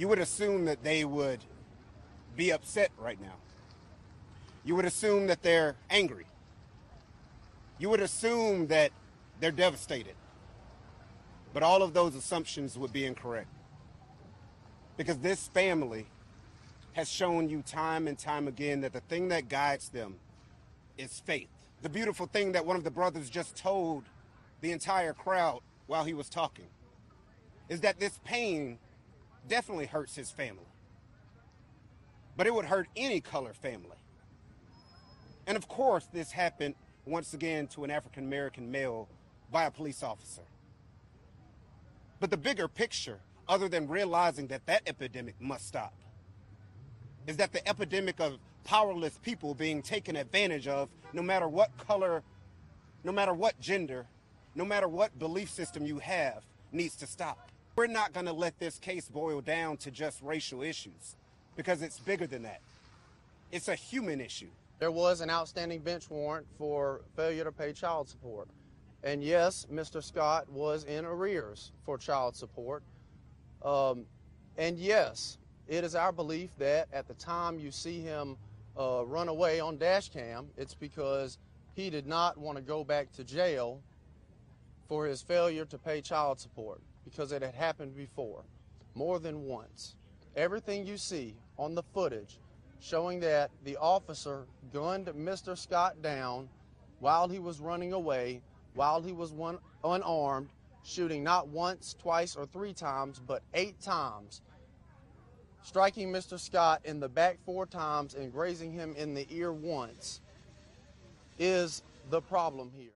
you would assume that they would be upset right now. You would assume that they're angry. You would assume that they're devastated. But all of those assumptions would be incorrect. Because this family has shown you time and time again that the thing that guides them is faith. The beautiful thing that one of the brothers just told the entire crowd while he was talking is that this pain definitely hurts his family. But it would hurt any color family. And of course, this happened once again to an African American male by a police officer. But the bigger picture, other than realizing that that epidemic must stop, is that the epidemic of powerless people being taken advantage of, no matter what color, no matter what gender, no matter what belief system you have, needs to stop. We're not going to let this case boil down to just racial issues because it's bigger than that. It's a human issue. There was an outstanding bench warrant for failure to pay child support. And yes, Mr. Scott was in arrears for child support. Um, and yes, it is our belief that at the time you see him uh, run away on dash cam, it's because he did not want to go back to jail for his failure to pay child support because it had happened before, more than once. Everything you see on the footage showing that the officer gunned Mr. Scott down while he was running away, while he was one, unarmed, shooting not once, twice, or three times, but eight times, striking Mr. Scott in the back four times and grazing him in the ear once, is the problem here.